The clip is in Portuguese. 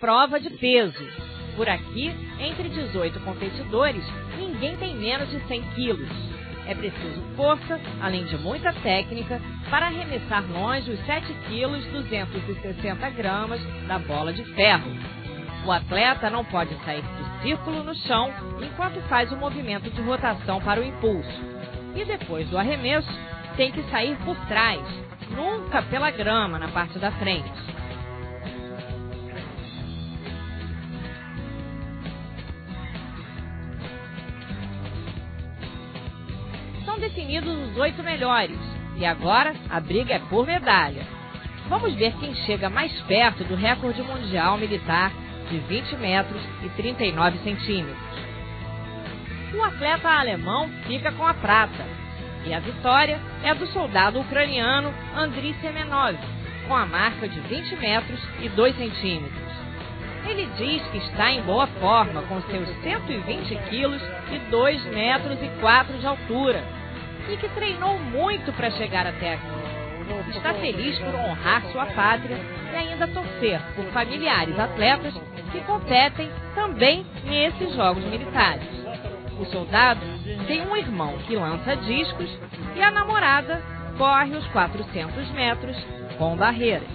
prova de peso. Por aqui, entre 18 competidores, ninguém tem menos de 100 quilos. É preciso força, além de muita técnica, para arremessar longe os 7 quilos 260 gramas da bola de ferro. O atleta não pode sair do círculo no chão enquanto faz o movimento de rotação para o impulso. E depois do arremesso, tem que sair por trás, nunca pela grama na parte da frente. São definidos os oito melhores e agora a briga é por medalha. Vamos ver quem chega mais perto do recorde mundial militar de 20 metros e 39 centímetros. O atleta alemão fica com a prata e a vitória é do soldado ucraniano Andriy Semenov, com a marca de 20 metros e 2 centímetros. Ele diz que está em boa forma com seus 120 quilos e 2 metros e 4 de altura e que treinou muito para chegar até aqui. Está feliz por honrar sua pátria e ainda torcer por familiares atletas que competem também nesses jogos militares. O soldado tem um irmão que lança discos e a namorada corre os 400 metros com barreiras.